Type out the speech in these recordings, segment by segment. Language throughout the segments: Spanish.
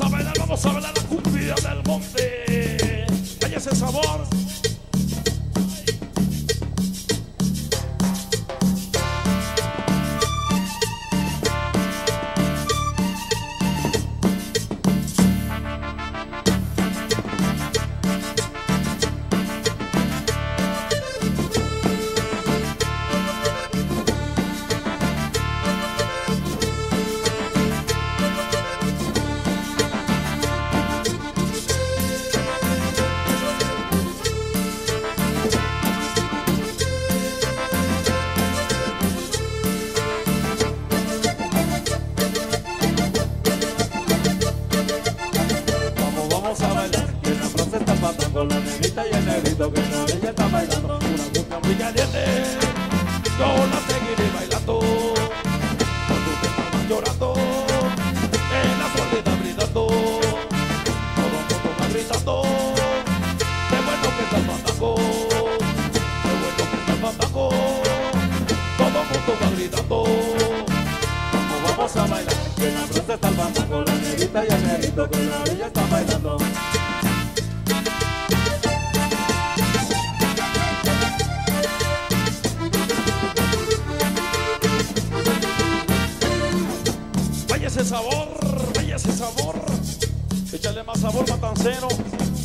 Vamos a bailar, vamos a bailar la cumbia del monte. Hay ese sabor. Plaza está con la negrita y el negrito en la orilla está bailando Vaya ese sabor, vaya ese sabor. Échale más sabor, matancero.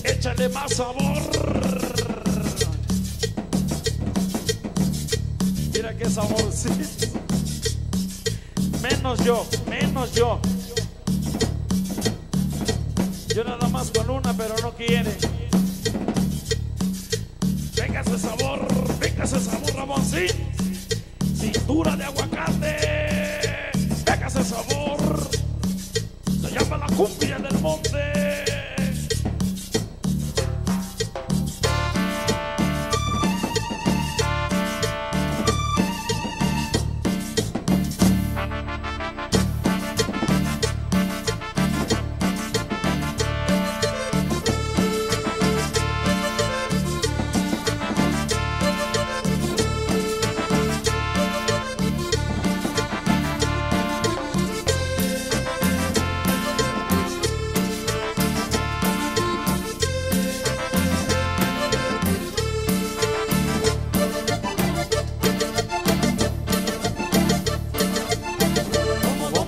Échale más sabor. Mira qué sabor, sí. Menos yo, menos yo. Yo nada más con una, pero no quiere. Venga ese sabor, venga ese sabor, Ramoncín. Cintura de aguacate. Venga ese sabor. Se llama la cumbia del monte.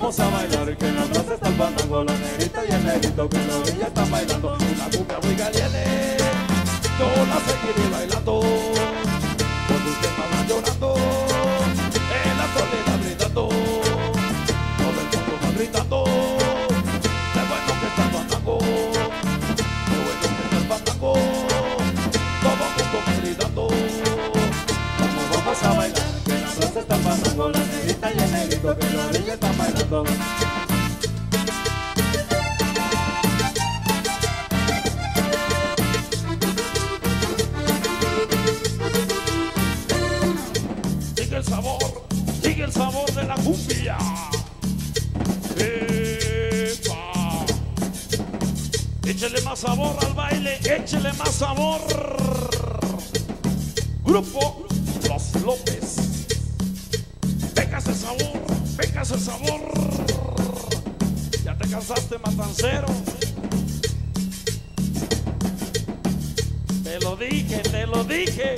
Vamos, a bailar, que en la plaza está el con la negrita y el negrito que en la orilla está bailando Una cumbia muy caliente. Yo la seguiré bailando. Bailando Sigue el sabor, sigue el sabor de la cumbia. ¡Epa! Échele más sabor al baile, échele más sabor. Grupo Los López. Venga ese sabor, venga ese sabor. Ya te cansaste, matancero. Te lo dije, te lo dije.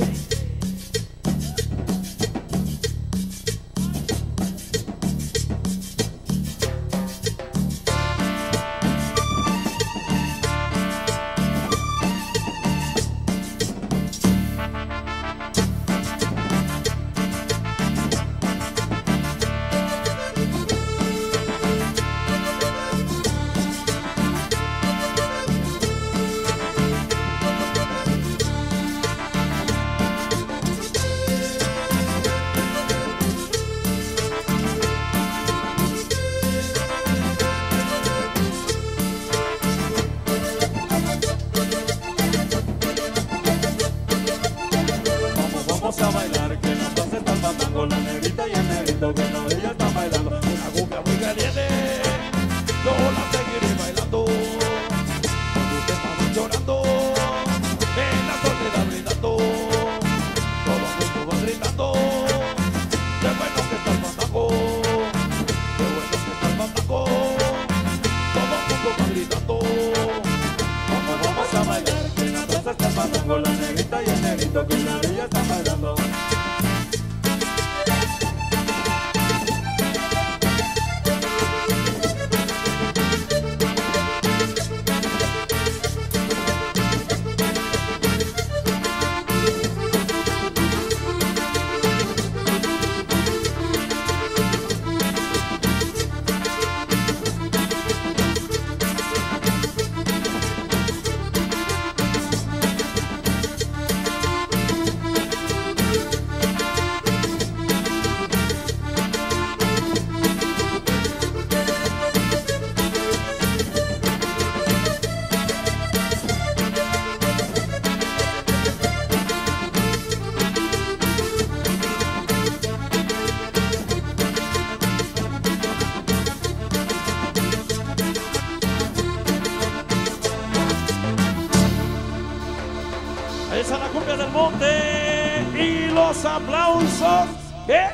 Los aplausos. ¿Qué?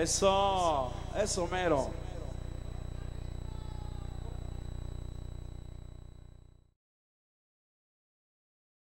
Eso, eso mero.